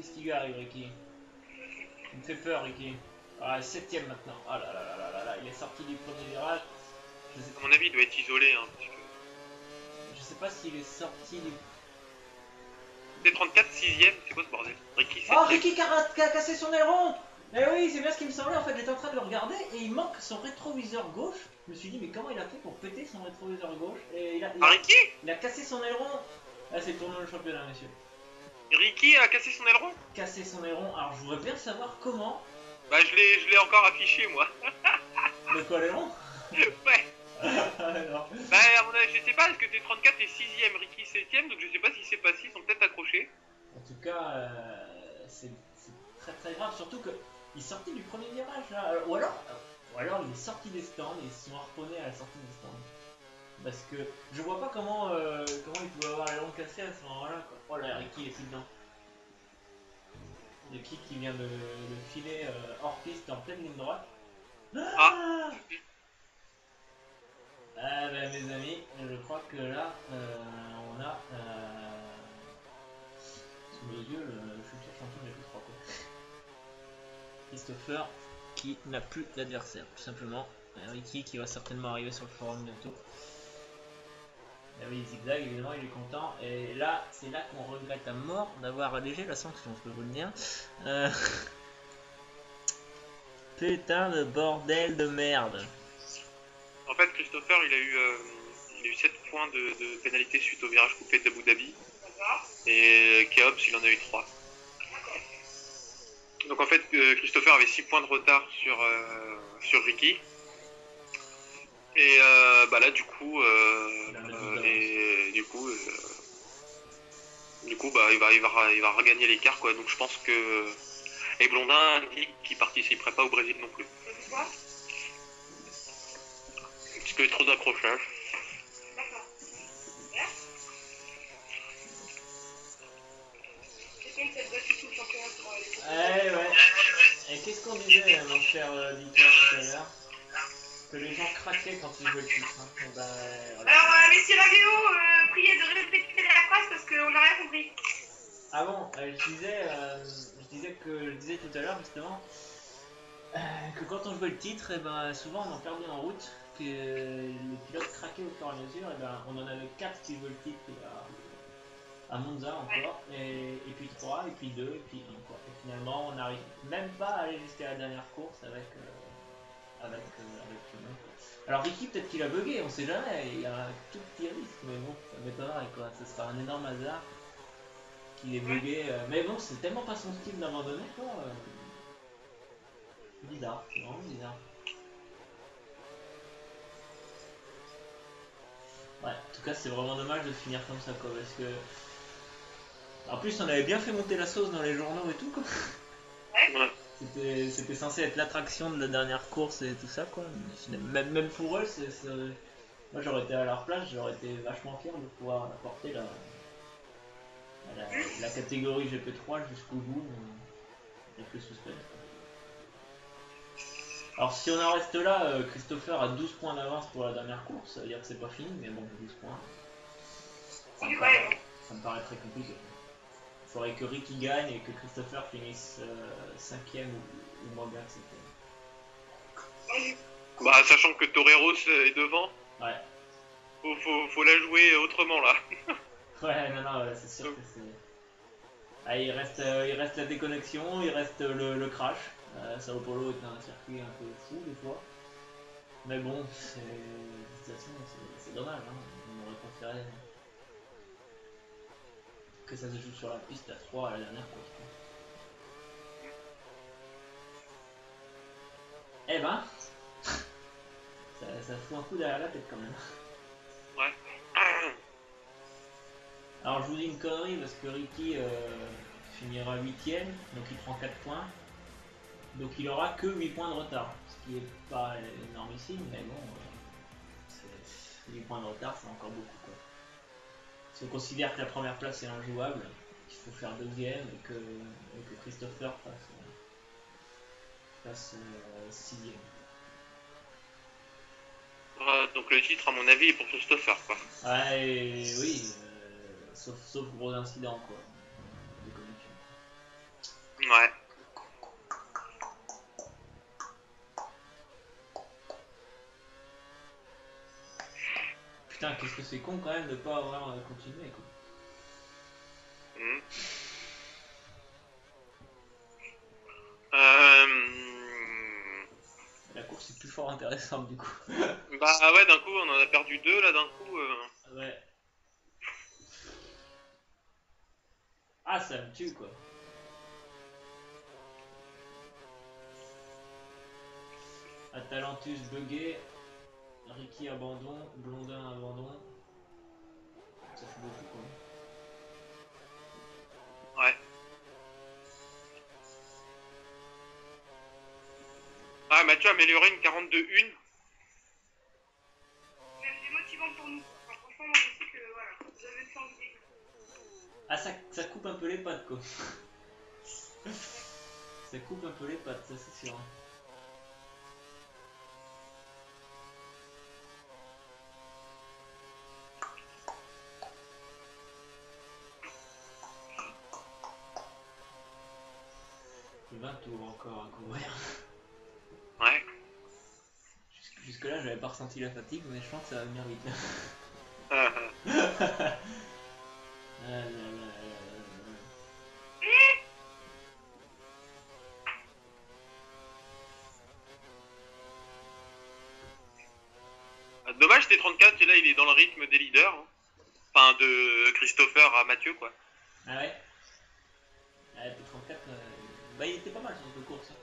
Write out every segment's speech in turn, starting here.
Qu'est-ce qui lui arrive, Ricky? Il me fait peur, Ricky. Ah, septième maintenant. Ah là là là là là là, il est sorti du premier virage. Je sais, À mon avis, il doit être isolé. Hein, parce que... je sais pas s'il est sorti du... T34, 6ème, c'est quoi ce bordel? Ricky, Oh, Ricky qui a, qui a cassé son aileron Eh oui, c'est bien ce qui me semblait, en fait, j'étais en train de le regarder et il manque son rétroviseur gauche. Je me suis dit, mais comment il a fait pour péter son rétroviseur gauche? Et il a, il a- Ah, Ricky? il a cassé son aileron Là, c'est le tournoi du championnat, messieurs. Ricky a cassé son aileron Casser son aileron, alors je voudrais bien savoir comment... Bah, je l'ai je l'ai encore affiché, moi. De quoi l'aileron ouais. Alors, Bah, à mon avis, je sais pas, est-ce que T34 est 6ème, Ricky 7ème, donc je sais pas si c'est passé, ils sont peut-être accrochés. En tout cas, euh, c'est c'est très très grave, surtout que il sortait du premier virage là. Alors, Ou alors, ou alors il est sorti des stands et ils se sont harponnés à la sortie des stands. Parce que je vois pas comment, euh, comment il pouvait avoir les longs cassés à ce moment-là. Là, Ricky est plus dedans. Le kick qui vient de, de filer euh, hors piste en pleine ligne droite. Ah Ah ben mes amis, je crois que là, euh, on a euh, sous nos yeux le futur champion des P3 quoi. Christopher qui n'a plus d'adversaire, tout simplement. Ricky qui va certainement arriver sur le forum bientôt. Ah oui, zigzag, évidemment, il est content. Et là, c'est là qu'on regrette à mort d'avoir allégé la sanction, je peux vous le dire. Euh, Putain de bordel de merde. En fait, Christopher, il a eu, euh, il a eu 7 points de, pénalité suite au virage coupé d'Abu Dhabi. Et Keops, il en a eu 3. Donc en fait, euh, Christopher avait 6 points de retard sur, euh, sur Ricky. Et euh, bah là, du coup, euh, euh, du coup, euh, du coup, bah, il va, il va, il va regagner l'écart, quoi. Donc je pense que et Blondin dit qu'il participerait pas au Brésil non plus. Parce a trop d'accrochage. Pour euh, les Ouais, ouais. Et qu'est-ce qu'on disait, mon cher euh, Dieter, tout à l'heure? Que les gens craquaient quand ils jouaient le titre. Hein. Et ben, voilà. Alors, euh, messieurs radio, euh, priez de répéter la phrase parce qu'on n'a rien compris. Ah bon, euh, je disais, euh, je disais que je disais tout à l'heure justement euh, que quand on jouait le titre, et ben souvent on en perdait en route, que les pilotes craquaient au fur et à mesure. Et ben on en avait 4 qui jouaient le titre à, à Monza encore, et, et puis 3, et puis 2, et puis 1 quoi. Et finalement on n'arrive même pas à aller jusqu'à la dernière course avec avec euh, avec tout le monde. Alors Ricky peut-être qu'il a bugué, on sait jamais, il y a un tout petit risque, mais bon, ça m'étonnerait quoi, ce sera un énorme hasard qu'il est bugué. euh, mais bon, c'est tellement pas son style d'abandonner, quoi. euh, Bizarre, c'est vraiment bizarre. Ouais, en tout cas, c'est vraiment dommage de finir comme ça, quoi, parce que. En plus, on avait bien fait monter la sauce dans les journaux et tout, quoi. Ouais. C'était censé être l'attraction de la dernière course et tout ça, quoi. Même, même pour eux, c'est. Moi, j'aurais été à leur place, j'aurais été vachement fier de pouvoir apporter la, la, catégorie GP3 jusqu'au bout, le suspense. Alors, si on en reste là, euh, Christopher a 12 points d'avance pour la dernière course, ça veut dire que c'est pas fini, mais bon, 12 points. Ça me paraît très compliqué. Il faudrait que Ricky gagne et que Christopher finisse 5ème ou, ou moins bien que c'était. Bah, sachant que Toreros est devant, Ouais. faut, faut, faut la jouer autrement là. Ouais, non, non, ouais, c'est sûr que c'est. Ah, il, reste, euh, il reste la déconnexion, il reste le, le crash. Euh, Sao Paulo est un circuit un peu fou des fois. Mais bon, c'est dommage, hein. On aurait préféré que ça se joue sur la piste à 3 à la dernière course. Eh ben, ça, ça fout un coup derrière la tête quand même. Ouais. Alors je vous dis une connerie parce que Ricky euh, finira 8ème, donc il prend 4 points. Donc il aura que 8 points de retard, ce qui est pas énormissime, mais bon, euh, c'est- 8 points de retard c'est encore beaucoup. Quoi. Si on considère que la première place est injouable, qu'il faut faire deuxième et que, et que Christopher passe, euh, passe euh, sixième. Euh, donc le titre, à mon avis, est pour Christopher quoi. Ouais, et oui, euh, sauf, sauf gros incident quoi. Ouais. Putain, qu'est-ce que c'est con quand même de pas avoir euh, continué quoi. Mhm. Euh... La course est plus fort intéressante du coup. Bah ouais, d'un coup, on en a perdu deux, là, d'un coup. euh. Ouais. Ah, ça me tue quoi. Atalantus bugué, Ricky abandon, Blondin abandon. Ça fait beaucoup quoi. Ouais. Ah, Mathieu a amélioré une 42-1. Même démotivant pour nous. Enfin, franchement, moi je sais que voilà, vous avez le temps de vivre. Ah, ça, ça coupe un peu les pattes quoi. ça coupe un peu les pattes, ça c'est sûr. hein. Encore à courir. Ouais. Jusque- Jusque-là, j'avais pas ressenti la fatigue, mais je pense que ça va venir vite. Ah là là Dommage, T34, et là, il est dans le rythme des leaders. hein. Enfin, de Christopher à Mathieu, quoi. Ah ouais? P34, bah il était pas mal sur cette course. hein.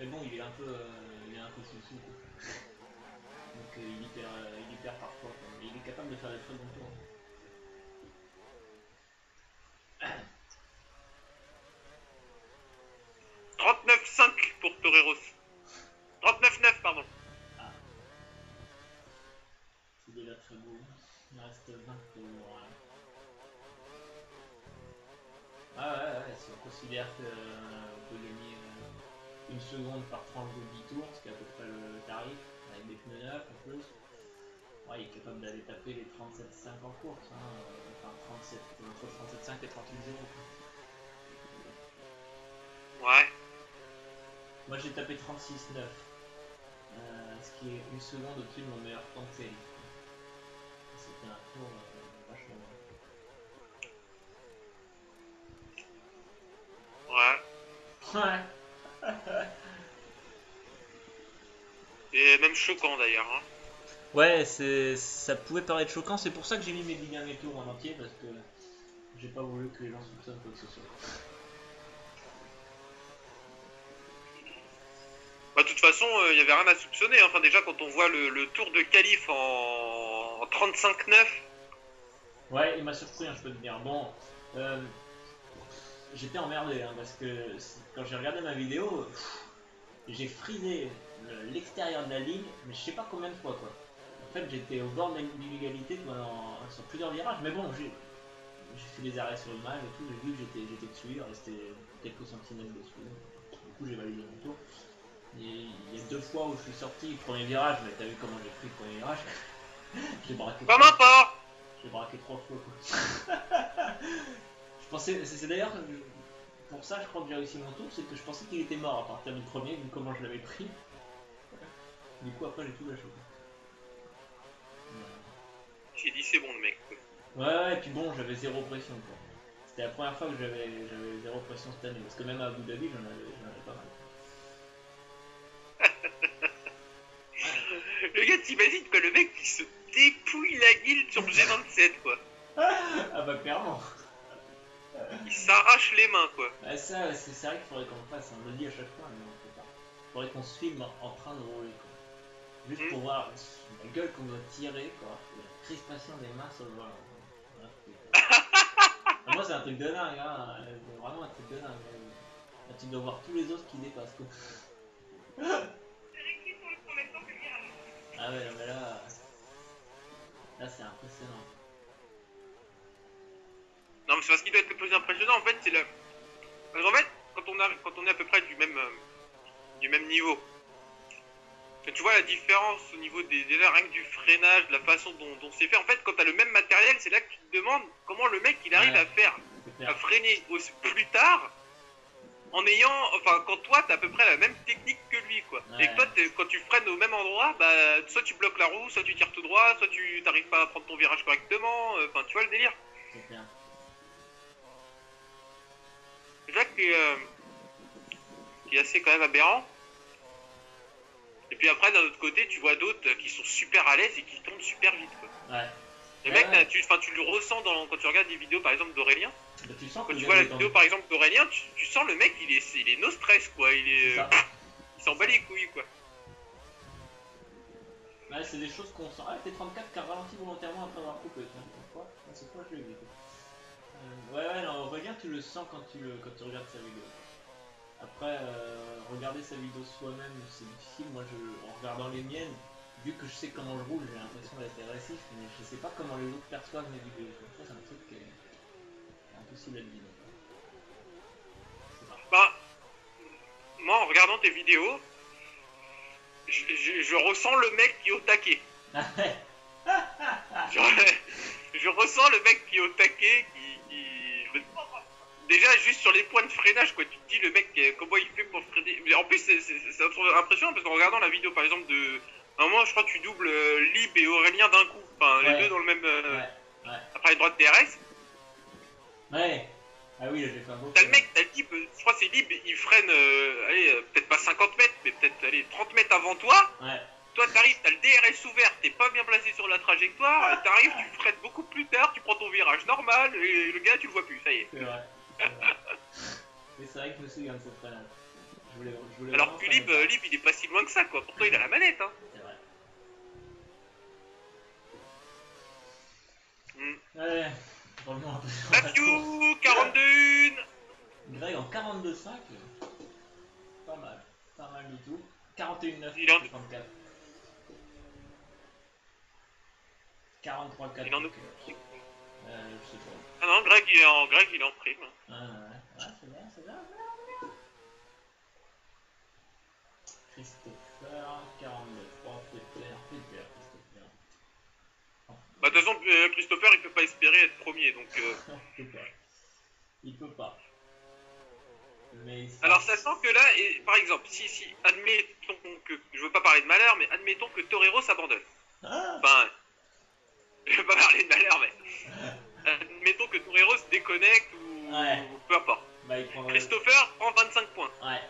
Mais bon, il est un peu, euh, il est un peu sous-sous. Donc euh, il, y perd, euh, il perd parfois. quoi. Mais il est capable de faire des très bons tours. 39-5 pour Toreros. 39-9, pardon. C'est déjà très beau. Il reste 20 tours. ouais. Ah ouais, ouais, si on considère qu'on peut gagner euh, une seconde par tranche de 10 tours, ce qui est à peu près le tarif, avec des pneus neufs en plus. Ouais, il est capable d'aller taper les 37,5 en course. Hein, euh, enfin, 37, entre 37,5 et 38,0. quoi. Ouais. Moi j'ai tapé 36,9. Euh, ce qui est une seconde au-dessus de mon meilleur temps de série. C'était un tour euh, vachement bon. Ouais. Et même choquant, d'ailleurs. Hein. Ouais, c'est, ça pouvait paraître choquant, c'est pour ça que j'ai mis mes 10 derniers tours en entier, parce que j'ai pas voulu que les gens soupçonnent quoi que ce soit. Bah, de toute façon, il y avait rien à soupçonner. hein. Enfin, déjà, quand on voit le, le tour de qualif en, en 35-9, Ouais, il m'a surpris, hein, je peux te dire. Bon, euh, j'étais emmerdé, hein, parce que quand j'ai regardé ma vidéo, j'ai frisé le- l'extérieur de la ligne, mais je sais pas combien de fois, quoi. En fait, j'étais au bord de l'illégalité sur plusieurs virages, mais bon, j'ai fait des arrêts sur image et tout, j'ai vu que j'étais dessus, il restait quelques centimètres dessus. Du coup, j'ai validé mon tour. Il y a deux fois où je suis sorti, le premier virage, mais t'as vu comment j'ai pris le premier virage? J'ai braqué. comme un porc J'ai braqué trois fois quoi. pensais, c'est d'ailleurs pour ça je crois que j'ai réussi mon tour, c'est que je pensais qu'il était mort à partir du premier, vu comment je l'avais pris. Du coup après j'ai tout lâché. quoi. J'ai dit, c'est bon, le mec. quoi. Ouais ouais, et puis bon j'avais zéro pression quoi. C'était la première fois que j'avais zéro pression cette année, parce que même à Abu Dhabi j'en avais, avais pas mal. Le gars, t'imagines que le mec, il se dépouille la guilde sur le G27, quoi. Ah bah clairement Il s'arrache les mains, quoi. Ça, c'est vrai qu'il faudrait qu'on le fasse, on le dit à chaque fois, mais on peut pas. faudrait qu'on se filme en, train de rouler, quoi. Juste Mm. pour voir la gueule qu'on doit tirer, quoi. La crispation des mains sur le volant. Voilà, Moi, c'est un truc de dingue, hein. Vraiment un truc de dingue. Là, tu dois voir tous les autres qui dépassent, quoi. Ah ouais, mais là. Là, c'est impressionnant. Non, mais c'est parce qu'il doit être le plus impressionnant, en fait, c'est le. Parce qu'en fait, quand on, a, quand on est à peu près du même, euh, du même niveau, et tu vois la différence au niveau des, déjà rien que du freinage, de la façon dont, dont c'est fait, en fait, quand t'as le même matériel, c'est là que tu te demandes comment le mec il arrive Ouais. à faire, à freiner au- plus tard en ayant, enfin, quand toi t'as à peu près la même technique que lui, quoi. Ouais. Et que toi, quand tu freines au même endroit, bah, soit tu bloques la roue, soit tu tires tout droit, soit tu t'arrives pas à prendre ton virage correctement. euh, Enfin, tu vois le délire. C'est est, euh, qui est assez quand même aberrant. Et puis après, d'un autre côté, tu vois d'autres qui sont super à l'aise et qui tombent super vite, quoi. Ouais. Les Ouais, mecs, ouais. t'as- tu, enfin, tu le ressens dans, quand tu regardes des vidéos, par exemple, d'Aurélien. Bah, tu sens Quand tu vois la est vidéo, par exemple, d'Aurélien, tu, tu sens le mec, il est, il est no stress, quoi. Il est, ça. il s'en bat les couilles, quoi. C'est des choses qu'on sent. Ah, T34 qui a ralenti volontairement après avoir coupé. Pourquoi? C'est quoi je l'ai vu Ouais, ouais, non, Aurélien, tu le sens quand tu, le, quand tu regardes sa vidéo. Après, euh, regarder sa vidéo soi-même, c'est difficile. Moi, je, en regardant les miennes, vu que je sais comment je roule, j'ai l'impression d'être agressif, mais je sais pas comment les autres perçoivent mes vidéos. C'est un truc qui est impossible à deviner. Bah, moi, en regardant tes vidéos, je, je- je ressens le mec qui est au taquet. Je, je ressens le mec qui est au taquet, qui, Déjà, juste sur les points de freinage, quoi, tu te dis le mec, euh, comment il fait pour freiner. Mais en plus, c'est impressionnant parce qu'en regardant la vidéo, par exemple, de. Un moment, je crois que tu doubles euh, Lib et Aurélien d'un coup. Enfin, Ouais. les deux dans le même. euh, Ouais, ouais. Après, une droite DRS. Ouais Ah oui, j'ai fait un beau. T'as le mec, t'as Lib, euh, je crois que c'est Lib, il freine, euh, allez, peut-être pas 50 mètres, mais peut-être, allez, 30 mètres avant toi. Ouais. Toi, t'arrives, t'as le DRS ouvert, t'es pas bien placé sur la trajectoire, euh, t'arrives, tu freines beaucoup plus tard, tu prends ton virage normal, et le gars, tu le vois plus, ça y est. C'est vrai. Mais c'est vrai que je me souviens de ce freinage. Je voulais, je voulais Alors que Lib, euh, Lib, il est pas si loin que ça, quoi. Pourtant, il a la manette, hein. C'est vrai. Mm. Revenons un peu. Matthew, 42 Greg en 42,5. Pas mal. Pas mal du tout. 41,9 Il en- pour 34. 43,4. Il en- euh, je sais pas. Ah non, Greg, il est en, Greg, il est en prime. Ouais, ouais, c'est bien, c'est bien, c'est bien. Christopher, 42,3, Peter, Peter, Christopher. Bah, de toute façon, euh, Christopher, il peut pas espérer être premier, donc... euh, Il peut pas. Il peut pas. Mais ça- Alors, sachant que là, et, par exemple, si, si, admettons que... Je veux pas parler de malheur, mais admettons que Torero s'abandonne. Ah Enfin... Je veux pas parler de malheur, mais... Admettons que Torero se déconnecte ou... Ouais. ou peu importe. Bah, il prendrait. Christopher prend 25 points. Ouais.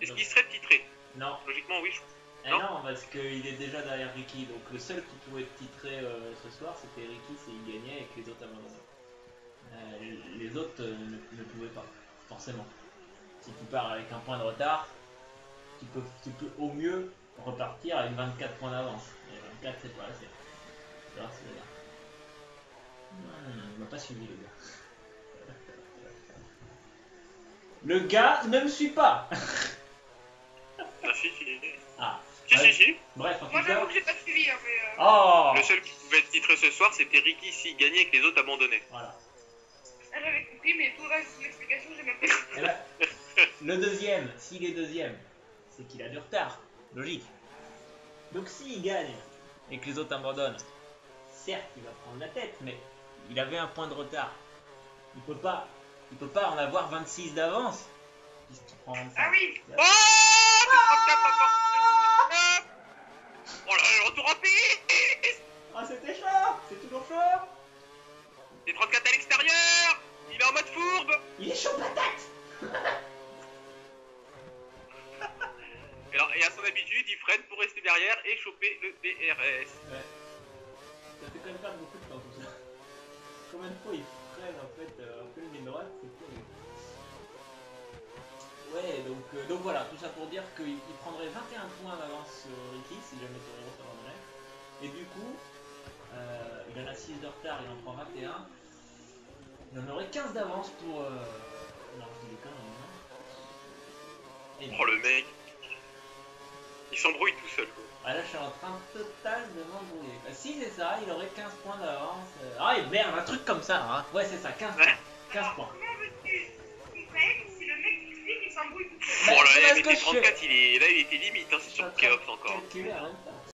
Est-ce qu'il serait titré? Non. Logiquement, oui. je- Eh Non? non, parce qu'il est déjà derrière Ricky. Donc le seul qui pouvait être titré euh, ce soir, c'était Ricky, c'est il gagnait et que les autres abandonnaient. Euh, les autres euh, ne, ne pouvaient pas, forcément. Si tu pars avec un point de retard, tu peux, tu peux au mieux repartir avec 24 points d'avance. Et 24, c'est pas assez. Il m'a pas suivi le gars. Le gars ne me suit pas Ah, si, si. Ah, Si, si, si. bref, en Moi tout cas. j'avoue que j'ai pas suivi, hein, mais. euh, Oh Le seul qui pouvait être titré ce soir, c'était Ricky s'il gagnait et que les autres abandonnaient. Voilà. ah, j'avais compris, mais tout le reste de l'explication, j'ai même pas compris. Et là, le deuxième, s'il est deuxième, c'est qu'il a du retard. Logique. Donc s'il gagne et que les autres abandonnent, certes, il va prendre la tête, mais il avait un point de retard. Il peut pas, il peut pas en avoir 26 d'avance. Puisqu'il prend 25. Ah oui Oh C'est 34 encore Oh là là, le retour en piste Ah, c'était chaud C'est toujours chaud C'est 34 à l'extérieur Il est en mode fourbe Il est chaud patate et, alors, et à son habitude, il freine pour rester derrière et choper le DRS. Quand même pas beaucoup de temps tout ça. Combien de fois il freine en fait euh, un peu une ligne droite, c'est. Ouais, donc, euh, donc voilà, tout ça pour dire qu'il il prendrait 21 points d'avance sur Ricky si jamais Torero s'abandonnait. Et du coup, euh, il en a 6 de retard, il en prend 21. Il en aurait 15 d'avance pour. Euh... Non, je dis les conneries, non Et non. Oh le mec Il s'embrouille tout seul. quoi. Ah là, je suis en train total de m'embrouiller. Bah, si c'est ça, il aurait 15 points d'avance. euh. Ah, et merde, un truc comme ça, hein. Ouais, c'est ça, 15 Ouais. points. 15 Alors, points. Comment veux-tu comprendre si le mec explique qu'il s'embrouille tout Bah, seul Oh là mais que T34, je- il est... là il était limite, hein, c'est sur de encore. temps.